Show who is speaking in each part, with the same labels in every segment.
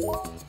Speaker 1: Start.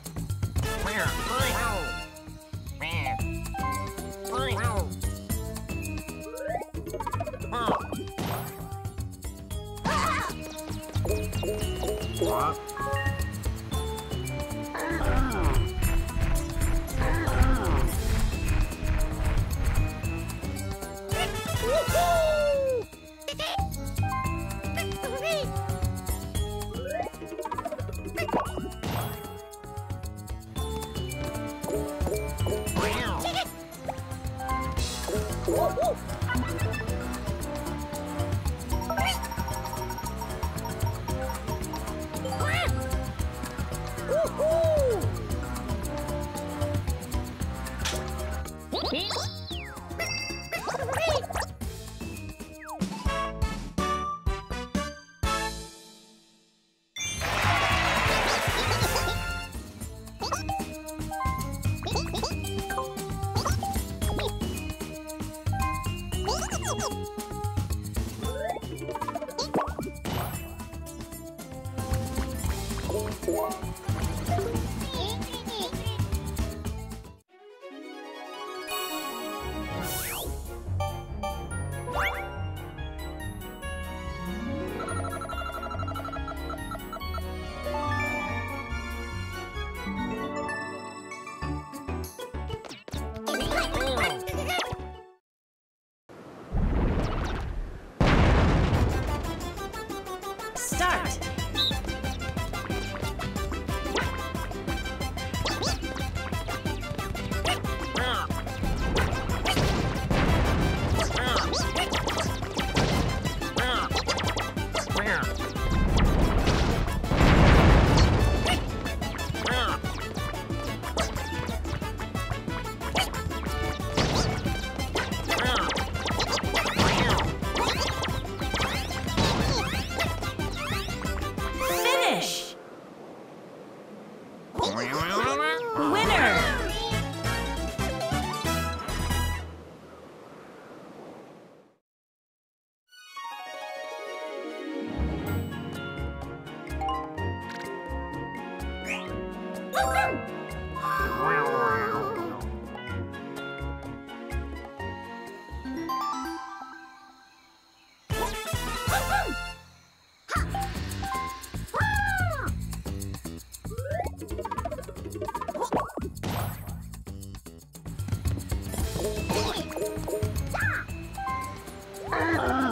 Speaker 1: Ah.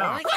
Speaker 1: Finish!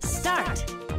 Speaker 1: Start.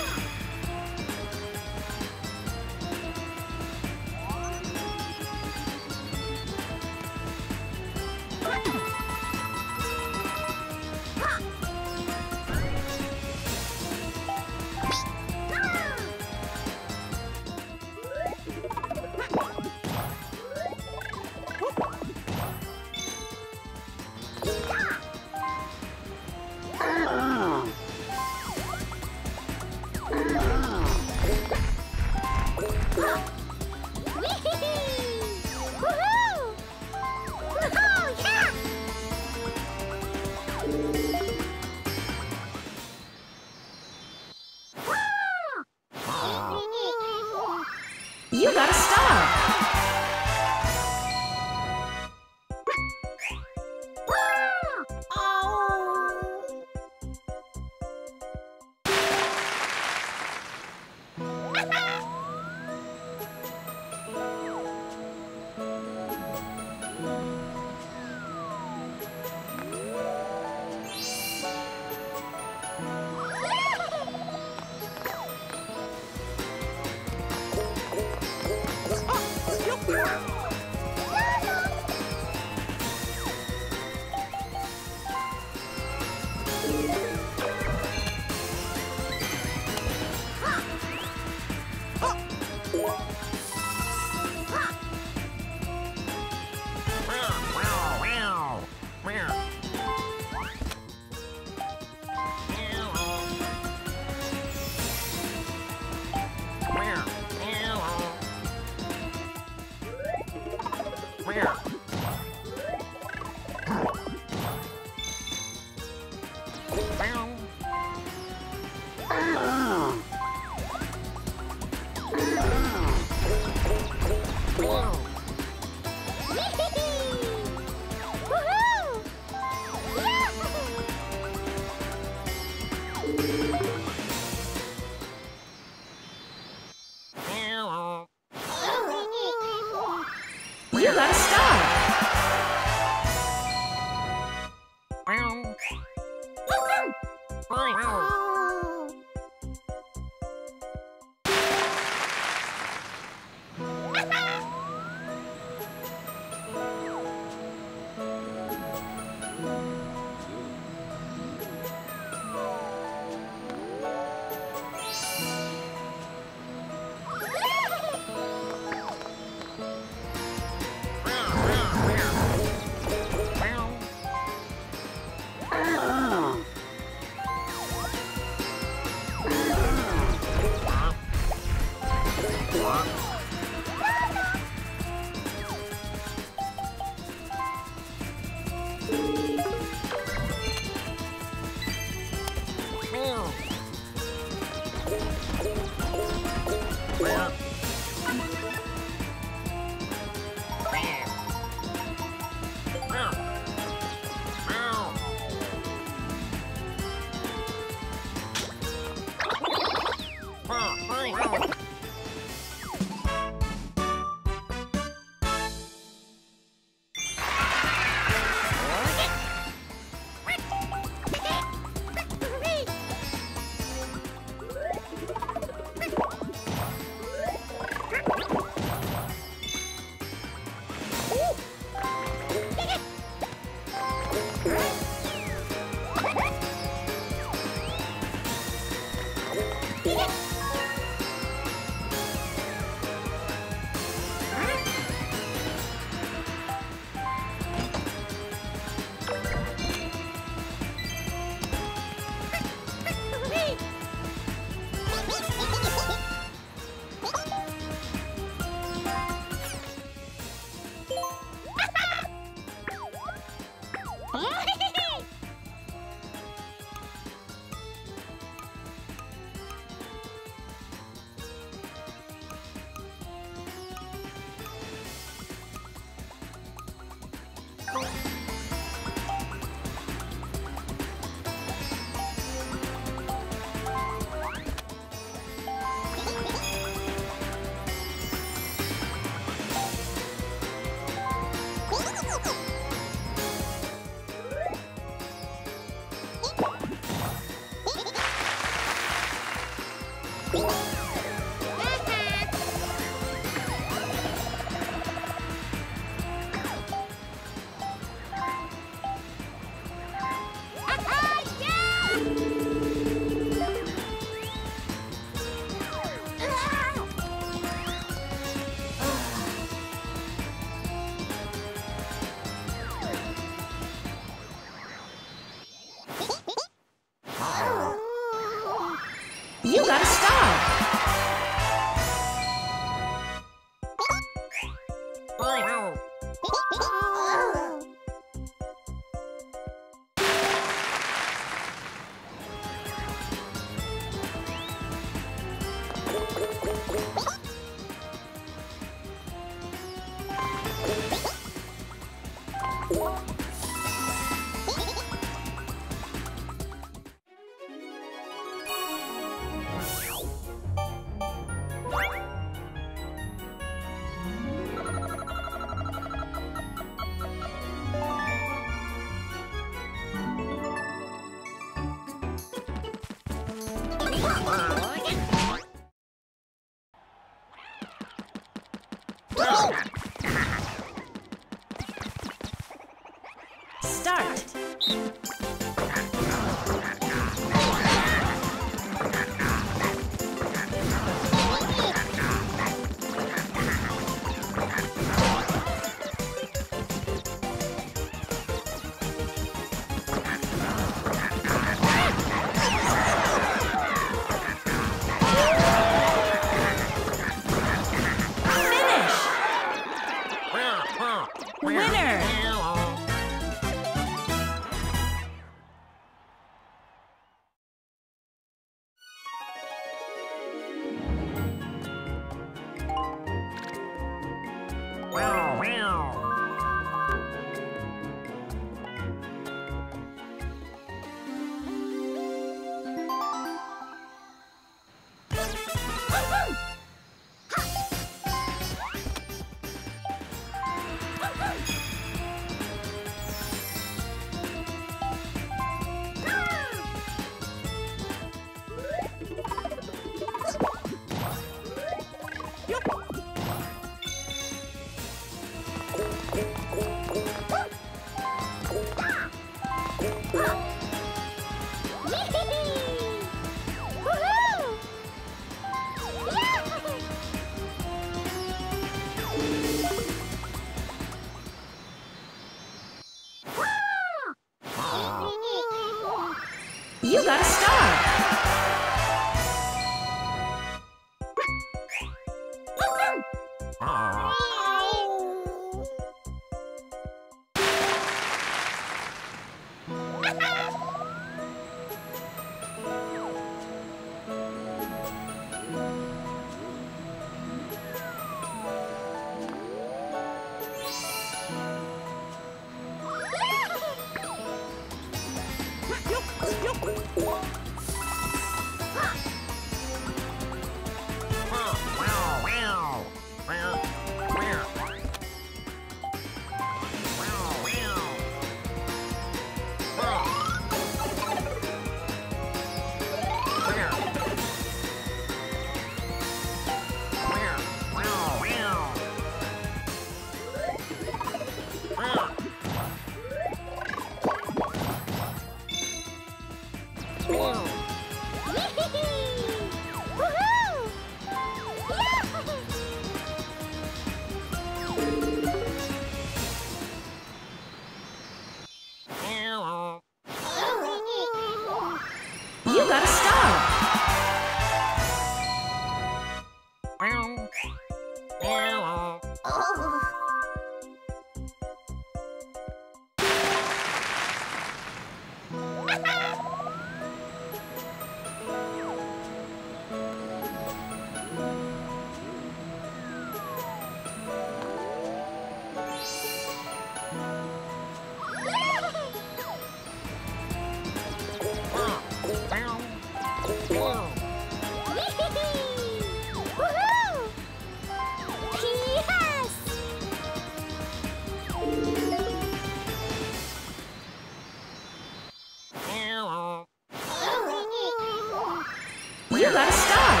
Speaker 1: You got a star.